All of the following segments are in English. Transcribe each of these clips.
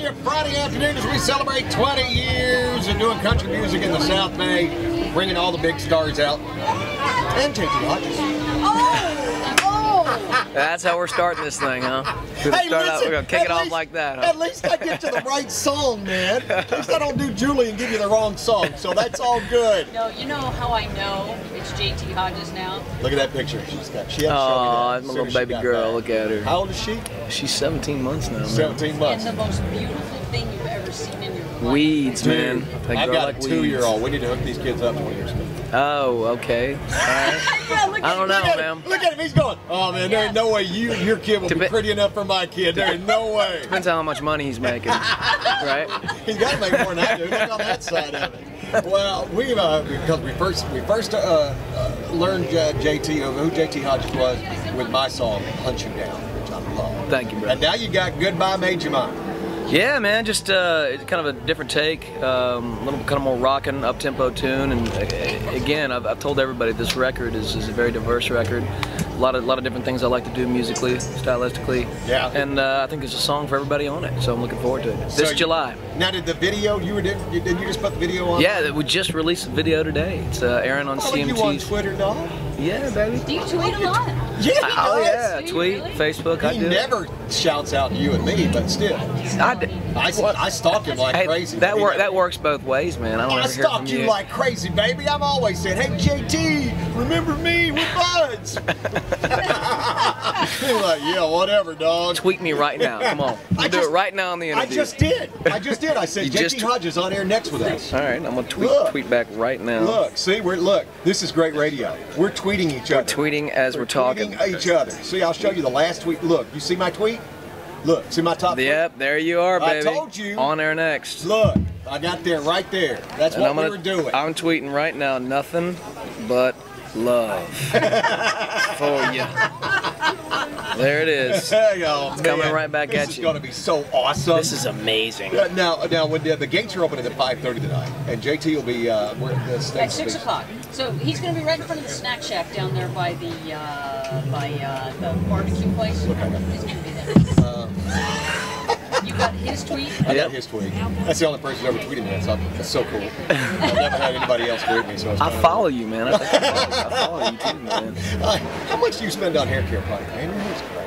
you Friday afternoon as we celebrate 20 years of doing country music in the South Bay, bringing all the big stars out. And taking. Oh, oh. That's how we're starting this thing, huh? We're gonna, Hey, start out, we're gonna kick at it off like that, huh? At least I get to the right song, man. At least I don't do Julie and give you the wrong song, so that's all good. No, you know how I know it's JT Hodges now? Look at that picture she's got. She had to show me that my little baby girl. back. Look at her. How old is she? She's 17 months now, man. 17 months. And the most beautiful thing you've ever seen in your life. Weeds, man. They I've grow got like a two-year-old. We need to hook these kids up 20 years ago. Oh, okay. Right. Yeah, I don't look know, at man. Look at him. He's going. Oh man, there ain't no way you your kid will be pretty enough for my kid. There ain't no way. Depends on how much money he's making, right? He's got to make more than I do. Look on that side of it. Well, we uh, because we first we first uh, uh, learned uh, JT uh, who JT Hodges was with my song "Hunt You Down," which I love. Thank you, bro. And now you got "Goodbye Major Mine." Yeah, man, just uh, it's kind of a different take, um, a little kind of more rocking, up tempo tune. And uh, again, I've, I've told everybody this record is, is a very diverse record. A lot of lot of different things I like to do musically, stylistically. Yeah. And uh, I think it's a song for everybody on it, so I'm looking forward to it. This So July. Now, did the video you were did you, did you just put the video on? Yeah, we just released the video today. It's uh, airing on Follow you on CMT. Twitter, dog. Yeah, baby. Do you tweet a lot? Yeah, he Oh yeah, Do tweet, really? Facebook. I do. it. never shouts out to you and me, but still, I, d- I, I stalk him like hey, crazy. that He work. That works both ways, man. I don't I ever hear stalk you you. like crazy, baby. I'm always saying, "Hey, JT, remember me? We're buds." Like, "Yeah, whatever, dog." Tweet me right now. Come on. I do just- it right now on the I just did. I just did. I said, You "JT Hodges on air next with us." All right, I'm gonna tweet Look. tweet back right now. Look, see, we're look. This is great radio. We're tweeting each other. We're tweeting as we're, talking. Tweeting each other. See, I'll show you the last tweet. Look, you see my tweet? Look, see my top. tweet? Yep, there you are, baby. I told you. On air next. Look, I got there right there. That's And what I'm we gonna, were doing. I'm tweeting right now. Nothing but love for you. There it is. oh, It's coming right back this at is you. going to be so awesome. This is amazing. Uh, now, now when the, the gates are opening at 5:30 tonight, and JT will be uh, where the At stage six o'clock. So he's going to be right in front of the snack shack down there by the uh, by uh, the barbecue place. Look, I got- He's going to be there. You got his tweet. I Yep. got his tweet. That's the only person who ever tweeted me. So that's so cool. I've never had anybody else tweet me, so it's I follow you, man. I, think I, follow, I follow you too, man. Uh, how much do you spend on hair care product, man?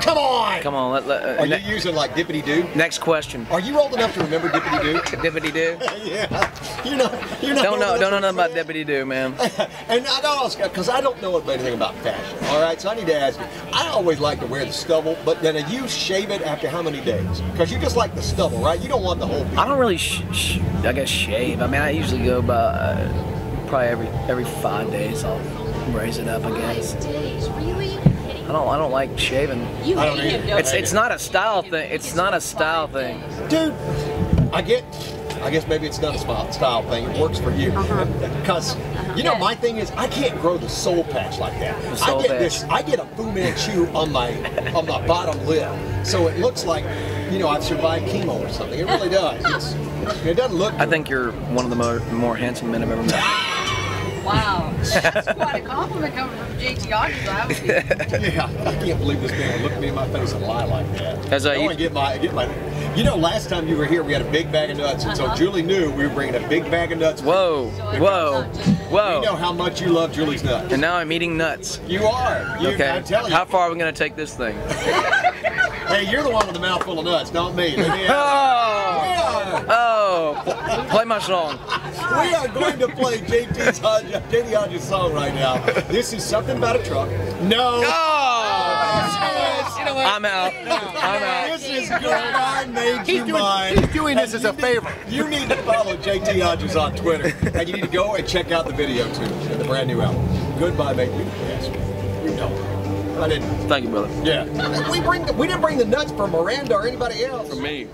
Come on! Come on. Let, let, uh, Are you using like Dippity Doo? next question. Are you old enough to remember Dippity Doo? Dippity Doo? yeah. You're not. You're not. Don't know. Don't know nothing about Dippity Doo, man. and I don't ask because I don't know anything about fashion. All right, so I need to ask you. I always like to wear the stubble, but then you shave it after how many days? Because you just like the stubble, right? You don't want the whole. I don't really, sh- sh- I guess, shave. I mean, I usually go by uh, probably every every five days. I'll raise it up. I guess. Days, really? I don't. I don't like shaving. You I don't hate him, don't It's it's not a style thing. It's not a style thing. Dude, I get. I guess maybe it's not a style style thing. It works for you. Uh-huh. Because you know my thing is I can't grow the soul patch like that. The soul I get patch. this. I get a Fu Manchu on my on my bottom lip, so it looks like you know I've survived chemo or something. It really does. It's, it doesn't look. I think you're one of the more, more handsome men I've ever met. Wow, that's quite a compliment coming from JT Hodges. I would Yeah, I can't believe this man would look me in my face and lie like that. As I I want to get my get my. You know, last time you were here, we had a big bag of nuts, and so Uh-huh. Julie knew we were bringing a big bag of nuts. Whoa, whoa, whoa! We know how much you love Julie's nuts. And now I'm eating nuts. You are. You, Okay. I'm telling you. How far are we gonna take this thing? Hey, you're the one with the mouthful of nuts, not me. Me Oh, oh! Play my song. We are going to play JT's Hodge, JT Hodges' song right now. This is something about a truck. No. Oh! You know? I'm out. I'm out. This is good. I made you doing- mine. he's doing this as a you need- favor. You need to follow JT Hodges on Twitter, and you need to go and check out the video too, and the brand new album. Goodbye, baby. Yes. You don't. I didn't. Thank you, brother. Yeah. We bring. The, we didn't bring the nuts for Miranda or anybody else. For me.